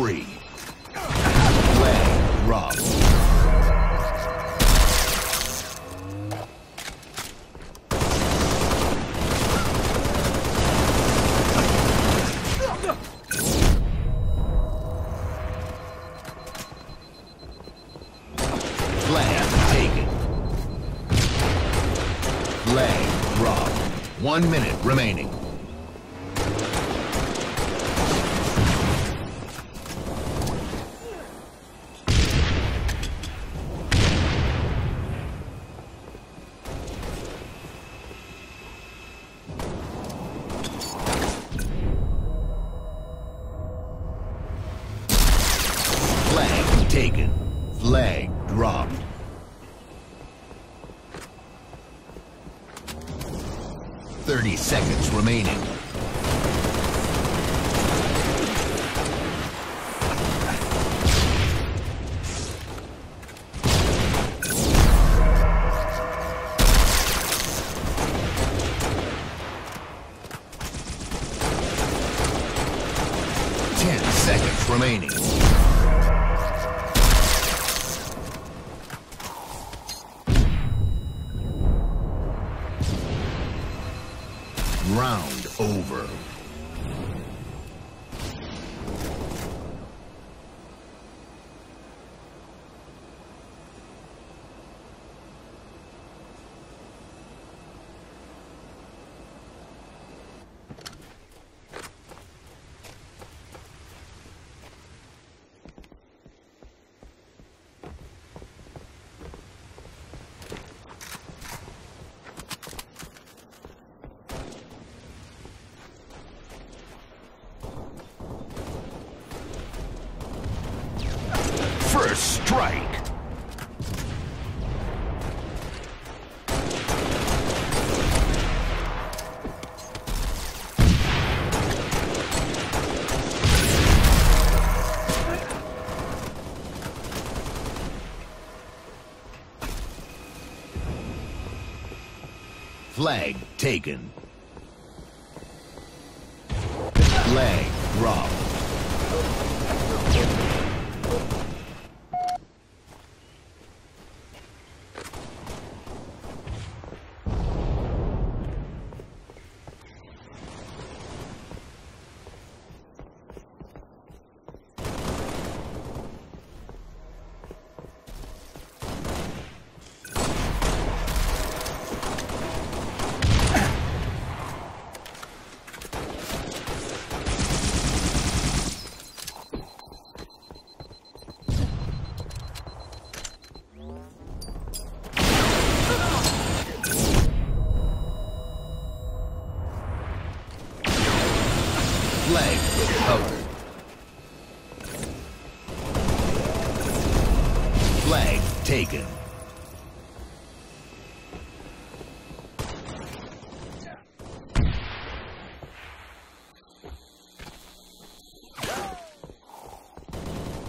spree. Flag dropped. One minute remaining. Dropped. Thirty seconds remaining. Flag taken. Flag recovered. Flag taken.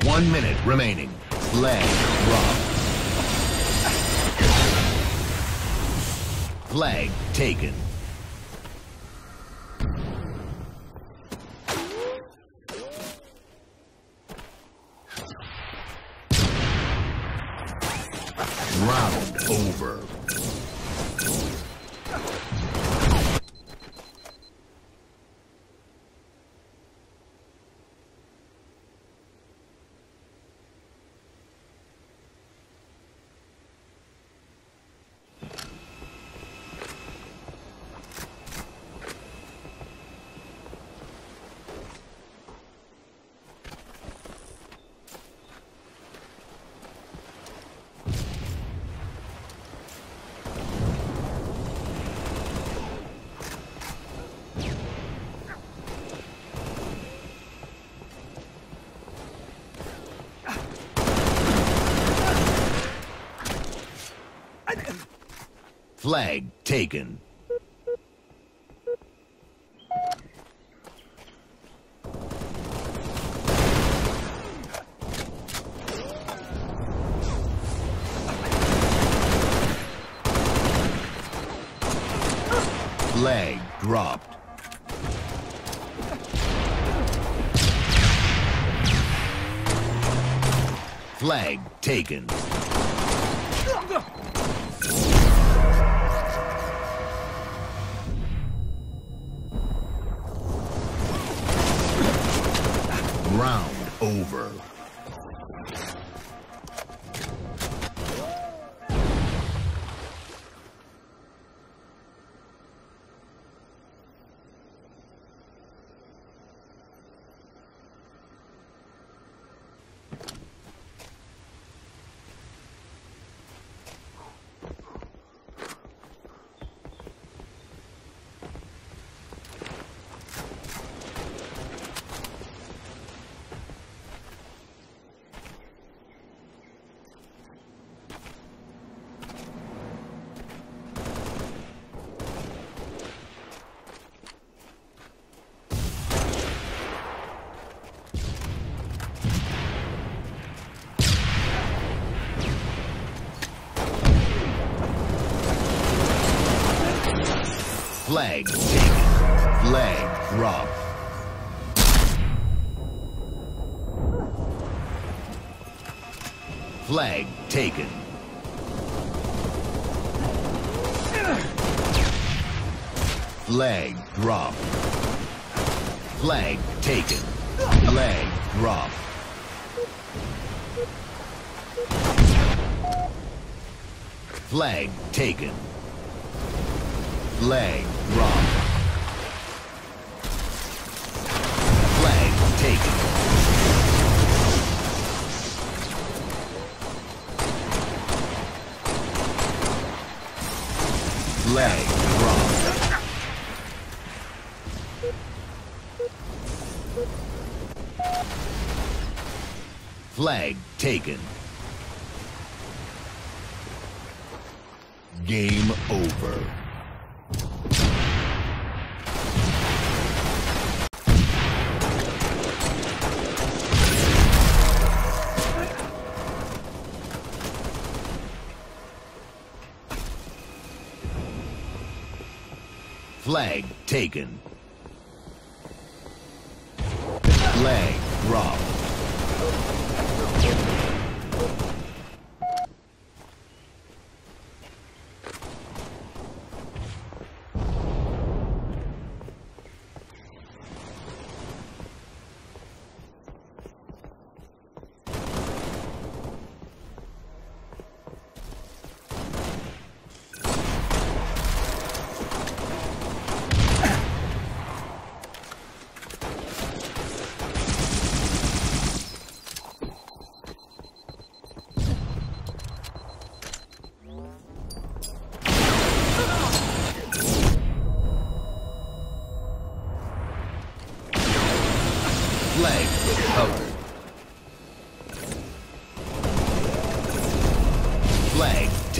One minute remaining. Flag dropped. Flag taken. Round over. Flag taken. Flag dropped. Flag taken. Over. Flag taken. Flag dropped. Flag taken. Flag dropped. Flag taken. Flag dropped. Flag taken. Flag dropped. Flag taken. Flag dropped. Flag taken. Game over. Flag taken. Flag dropped.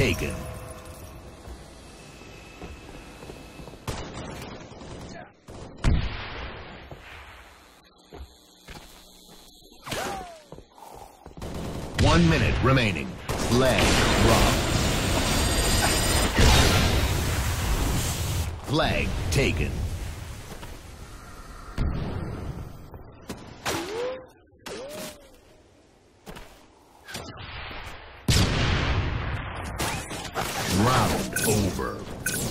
Taken. One minute remaining. Flag dropped. Flag taken. Round over.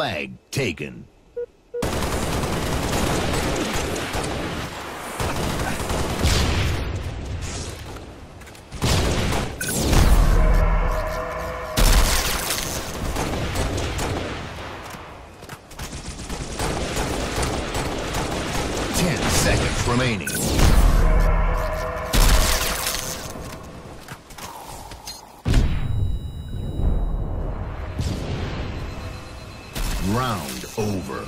Flag taken. Ten seconds remaining. Round over.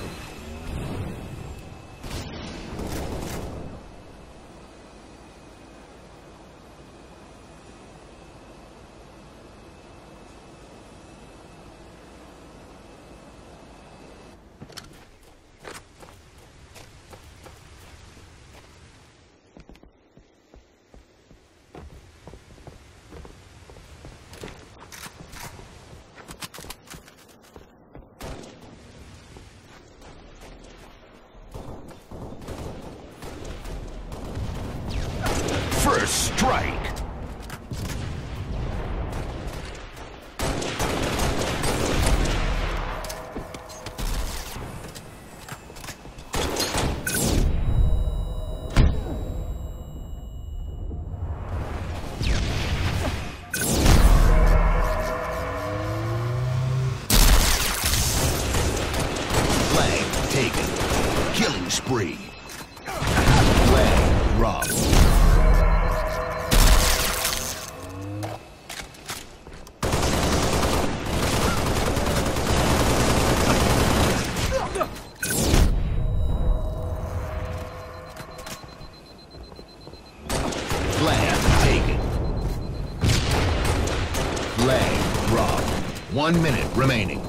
Strike. Taken. Flag dropped. One minute remaining.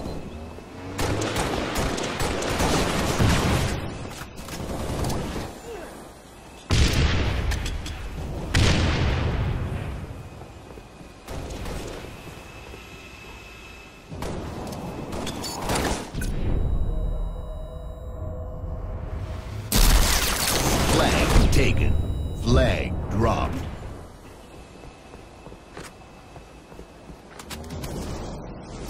Flag taken. Flag dropped.